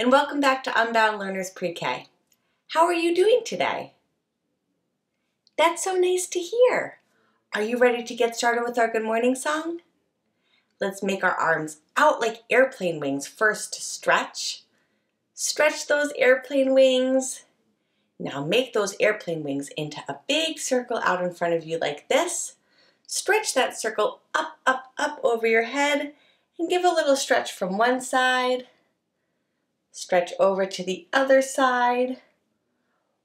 and welcome back to Unbound Learners Pre-K. How are you doing today? That's so nice to hear. Are you ready to get started with our good morning song? Let's make our arms out like airplane wings first to stretch. Stretch those airplane wings. Now make those airplane wings into a big circle out in front of you like this. Stretch that circle up, up, up over your head and give a little stretch from one side Stretch over to the other side.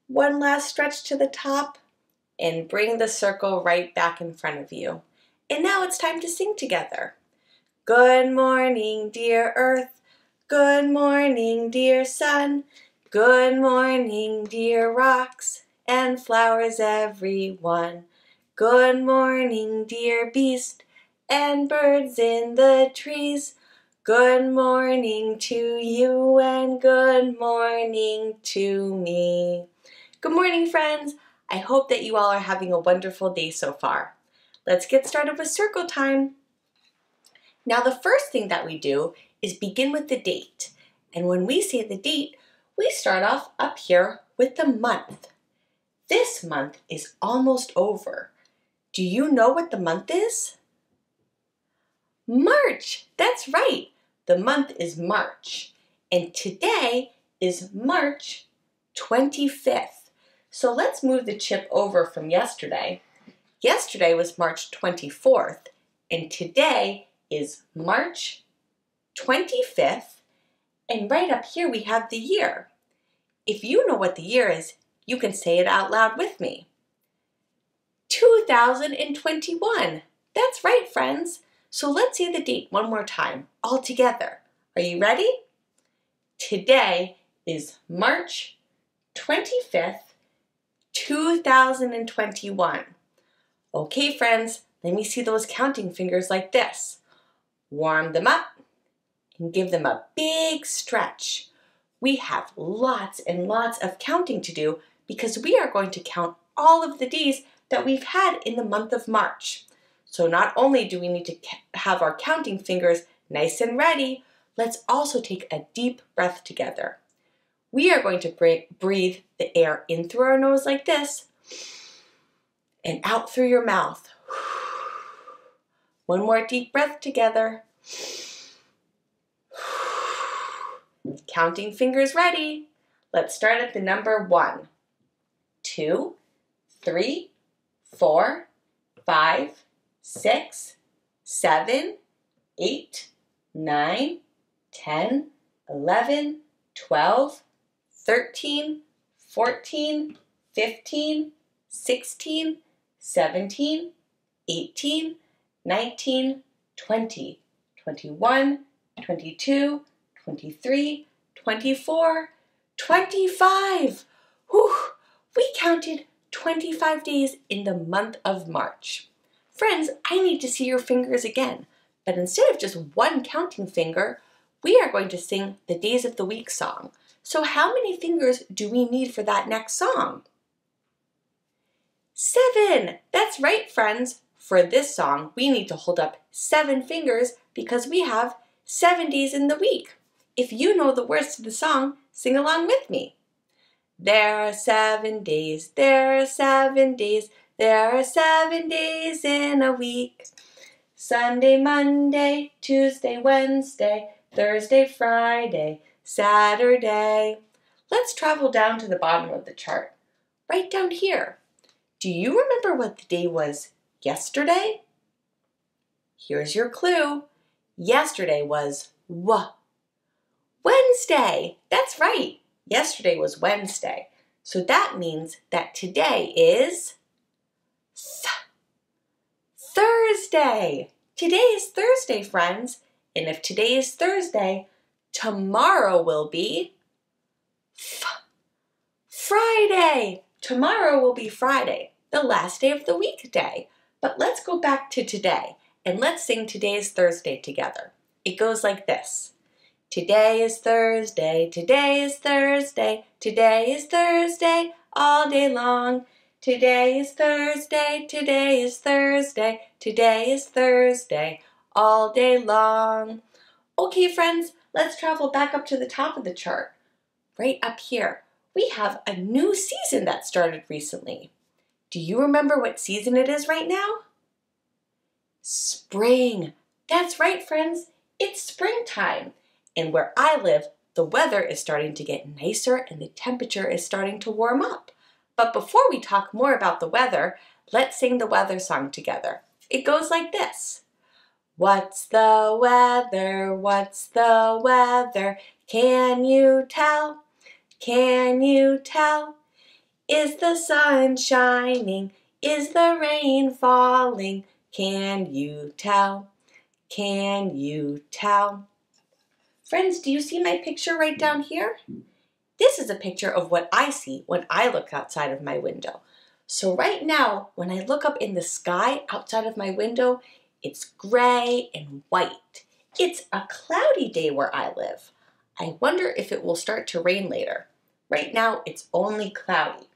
One last stretch to the top and bring the circle right back in front of you. And now it's time to sing together. Good morning, dear earth. Good morning, dear sun. Good morning, dear rocks and flowers, everyone. Good morning, dear beast and birds in the trees. Good morning to you and good morning to me. Good morning, friends. I hope that you all are having a wonderful day so far. Let's get started with circle time. Now, the first thing that we do is begin with the date. And when we say the date, we start off up here with the month. This month is almost over. Do you know what the month is? March, that's right. The month is March, and today is March 25th. So let's move the chip over from yesterday. Yesterday was March 24th, and today is March 25th, and right up here we have the year. If you know what the year is, you can say it out loud with me. 2021. That's right, friends. So let's say the date one more time, all together. Are you ready? Today is March 25th, 2021. Okay, friends, let me see those counting fingers like this. Warm them up and give them a big stretch. We have lots and lots of counting to do because we are going to count all of the days that we've had in the month of March. So not only do we need to have our counting fingers nice and ready, let's also take a deep breath together. We are going to breathe the air in through our nose like this and out through your mouth. One more deep breath together. Counting fingers ready. Let's start at the number one, two, three, four, five, six, seven, eight, nine, ten, eleven, twelve, thirteen, fourteen, fifteen, sixteen, seventeen, eighteen, nineteen, twenty, twenty-one, twenty-two, twenty-three, twenty-four, twenty-five. Whew, we counted 25 days in the month of March. Friends, I need to see your fingers again. But instead of just one counting finger, we are going to sing the Days of the Week song. So how many fingers do we need for that next song? Seven! That's right, friends. For this song, we need to hold up seven fingers because we have seven days in the week. If you know the words to the song, sing along with me. There are seven days, there are seven days, there are seven days in a week. Sunday, Monday, Tuesday, Wednesday, Thursday, Friday, Saturday. Let's travel down to the bottom of the chart. Right down here. Do you remember what the day was yesterday? Here's your clue. Yesterday was W. Wednesday. That's right. Yesterday was Wednesday. So that means that today is Th Thursday. Today is Thursday, friends. And if today is Thursday, tomorrow will be Friday. Tomorrow will be Friday, the last day of the weekday. But let's go back to today and let's sing Today's Thursday together. It goes like this. Today is Thursday, today is Thursday, today is Thursday all day long. Today is Thursday, today is Thursday, today is Thursday, all day long. Okay, friends, let's travel back up to the top of the chart. Right up here, we have a new season that started recently. Do you remember what season it is right now? Spring. That's right, friends. It's springtime. And where I live, the weather is starting to get nicer and the temperature is starting to warm up. But before we talk more about the weather, let's sing the weather song together. It goes like this. What's the weather? What's the weather? Can you tell? Can you tell? Is the sun shining? Is the rain falling? Can you tell? Can you tell? Friends, do you see my picture right down here? This is a picture of what I see when I look outside of my window. So right now, when I look up in the sky outside of my window, it's gray and white. It's a cloudy day where I live. I wonder if it will start to rain later. Right now, it's only cloudy.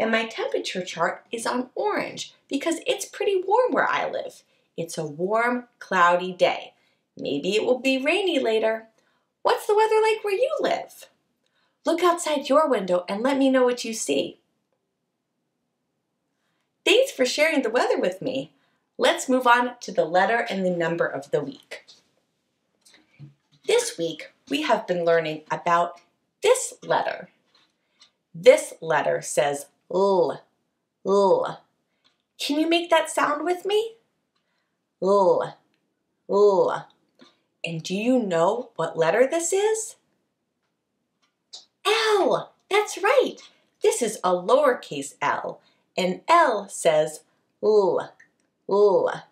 And my temperature chart is on orange because it's pretty warm where I live. It's a warm, cloudy day. Maybe it will be rainy later. What's the weather like where you live? Look outside your window and let me know what you see. Thanks for sharing the weather with me. Let's move on to the letter and the number of the week. This week, we have been learning about this letter. This letter says L, L. Can you make that sound with me? L, L. And do you know what letter this is? L. That's right. This is a lowercase l, and L says L, L.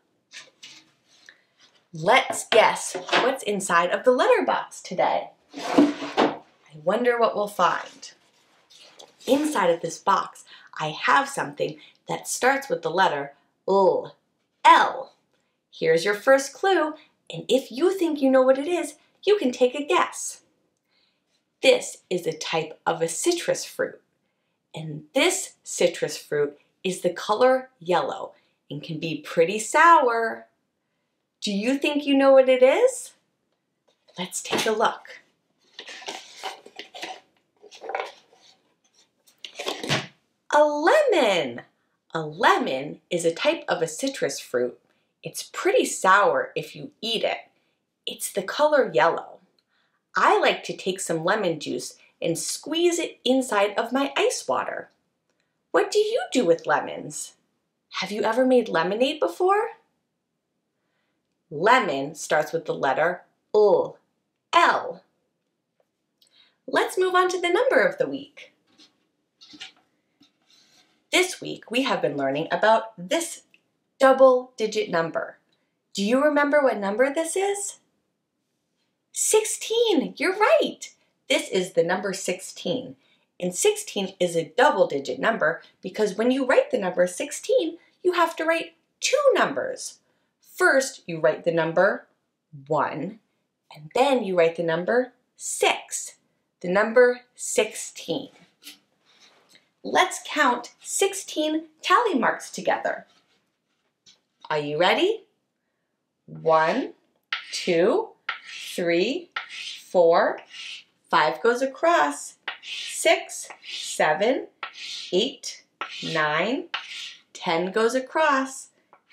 Let's guess what's inside of the letter box today. I wonder what we'll find. Inside of this box, I have something that starts with the letter L. L. Here's your first clue, and if you think you know what it is, you can take a guess. This is a type of a citrus fruit, and this citrus fruit is the color yellow and can be pretty sour. Do you think you know what it is? Let's take a look. A lemon! A lemon is a type of a citrus fruit it's pretty sour if you eat it. It's the color yellow. I like to take some lemon juice and squeeze it inside of my ice water. What do you do with lemons? Have you ever made lemonade before? Lemon starts with the letter L. L. Let's move on to the number of the week. This week we have been learning about this double digit number. Do you remember what number this is? 16, you're right. This is the number 16. And 16 is a double digit number because when you write the number 16, you have to write two numbers. First, you write the number 1, and then you write the number 6, the number 16. Let's count 16 tally marks together. Are you ready? One, two, three, four, five goes across, six, seven, eight, nine, ten goes across,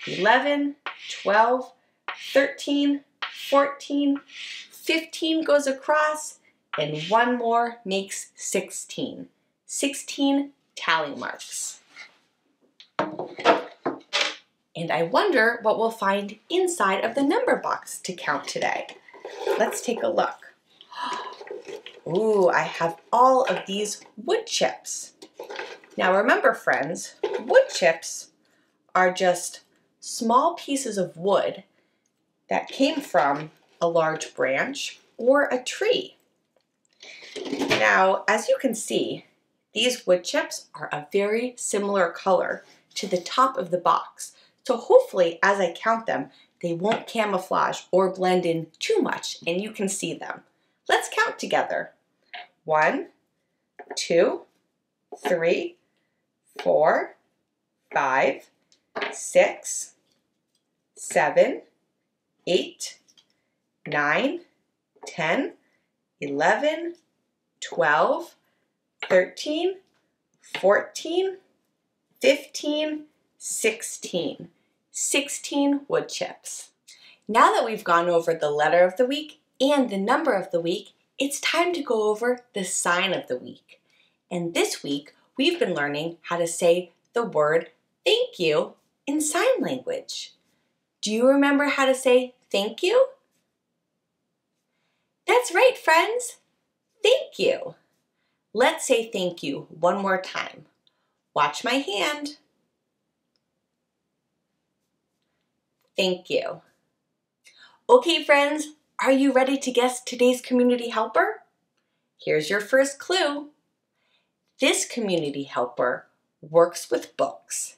11, 12, 13, 14, 15 goes across, and one more makes 16. 16 tally marks. And I wonder what we'll find inside of the number box to count today. Let's take a look. Ooh, I have all of these wood chips. Now remember friends, wood chips are just small pieces of wood that came from a large branch or a tree. Now, as you can see, these wood chips are a very similar color to the top of the box. So hopefully, as I count them, they won't camouflage or blend in too much and you can see them. Let's count together. One, two, three, four, five, six, seven, eight, nine, 10, 11, 12, 13, 14, 15, 16. 16 wood chips. Now that we've gone over the letter of the week and the number of the week, it's time to go over the sign of the week. And this week, we've been learning how to say the word thank you in sign language. Do you remember how to say thank you? That's right, friends. Thank you. Let's say thank you one more time. Watch my hand. Thank you. Okay, friends, are you ready to guess today's community helper? Here's your first clue. This community helper works with books.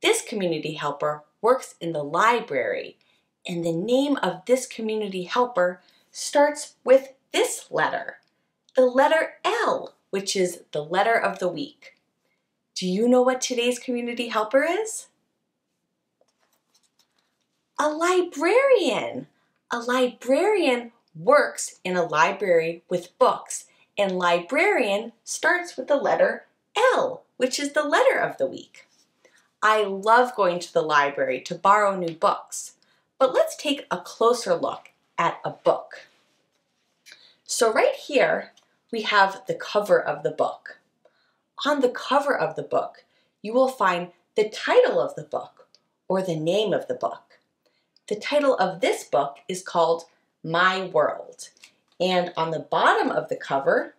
This community helper works in the library, and the name of this community helper starts with this letter, the letter L, which is the letter of the week. Do you know what today's community helper is? A librarian. A librarian works in a library with books, and librarian starts with the letter L, which is the letter of the week. I love going to the library to borrow new books, but let's take a closer look at a book. So right here, we have the cover of the book. On the cover of the book, you will find the title of the book or the name of the book. The title of this book is called My World. And on the bottom of the cover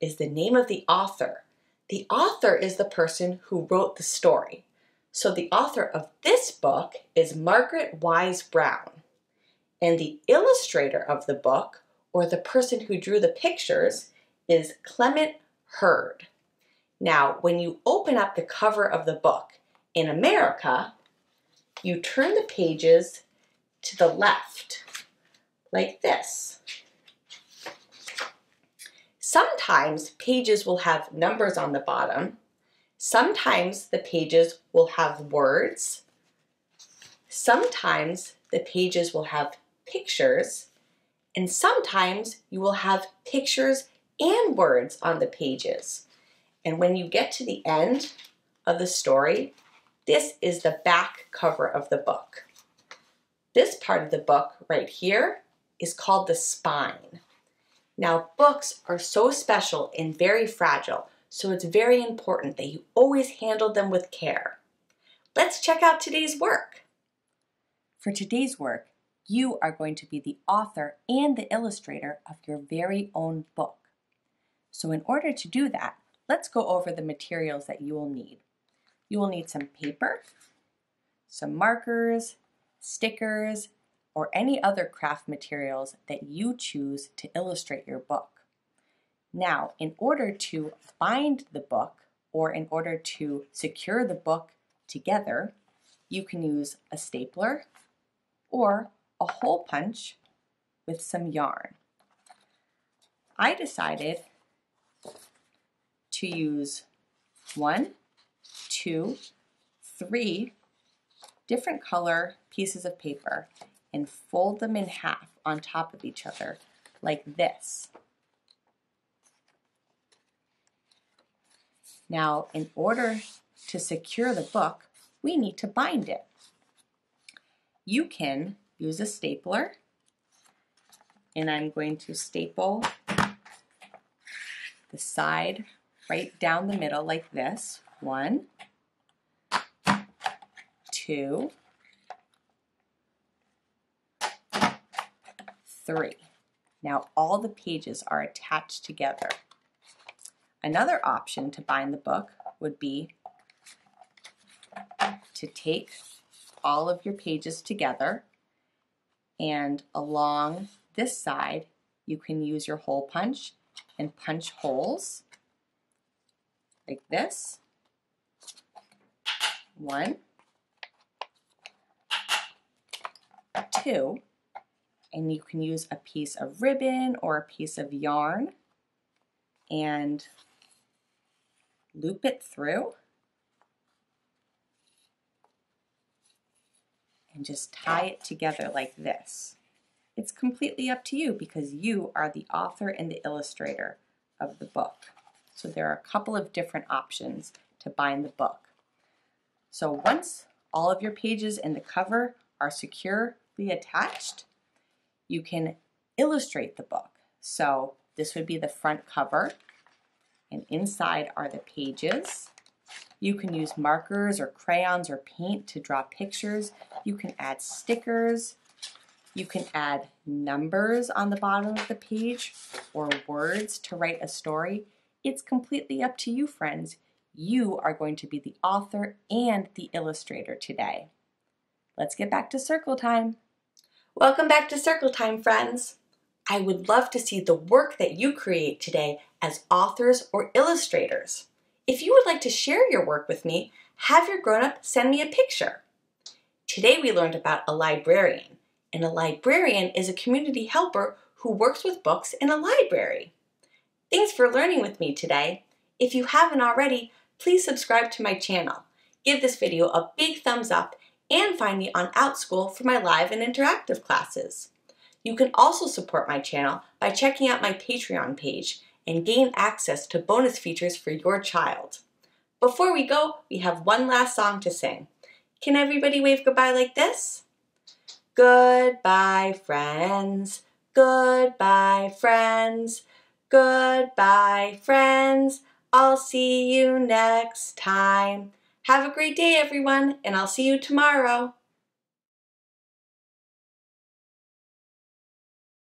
is the name of the author. The author is the person who wrote the story. So the author of this book is Margaret Wise Brown. And the illustrator of the book, or the person who drew the pictures, is Clement Hurd. Now, when you open up the cover of the book in America, you turn the pages to the left, like this. Sometimes pages will have numbers on the bottom. Sometimes the pages will have words. Sometimes the pages will have pictures. And sometimes you will have pictures and words on the pages. And when you get to the end of the story, this is the back cover of the book. This part of the book right here is called the spine. Now, books are so special and very fragile, so it's very important that you always handle them with care. Let's check out today's work. For today's work, you are going to be the author and the illustrator of your very own book. So in order to do that, let's go over the materials that you will need. You will need some paper, some markers, stickers, or any other craft materials that you choose to illustrate your book. Now, in order to bind the book or in order to secure the book together, you can use a stapler or a hole punch with some yarn. I decided to use one, two, three different color pieces of paper and fold them in half on top of each other like this. Now, in order to secure the book, we need to bind it. You can use a stapler, and I'm going to staple the side right down the middle like this. One, two, three. Now all the pages are attached together. Another option to bind the book would be to take all of your pages together and along this side you can use your hole punch and punch holes like this. One, two, and you can use a piece of ribbon or a piece of yarn and loop it through and just tie it together like this. It's completely up to you because you are the author and the illustrator of the book. So there are a couple of different options to bind the book. So once all of your pages and the cover are securely attached, you can illustrate the book. So this would be the front cover and inside are the pages. You can use markers or crayons or paint to draw pictures. You can add stickers. You can add numbers on the bottom of the page or words to write a story. It's completely up to you, friends. You are going to be the author and the illustrator today. Let's get back to circle time. Welcome back to circle time, friends. I would love to see the work that you create today as authors or illustrators. If you would like to share your work with me, have your grown-up send me a picture. Today we learned about a librarian, and a librarian is a community helper who works with books in a library. Thanks for learning with me today. If you haven't already, please subscribe to my channel. Give this video a big thumbs up and find me on OutSchool for my live and interactive classes. You can also support my channel by checking out my Patreon page and gain access to bonus features for your child. Before we go, we have one last song to sing. Can everybody wave goodbye like this? Goodbye, friends. Goodbye, friends. Goodbye, friends. I'll see you next time. Have a great day, everyone, and I'll see you tomorrow.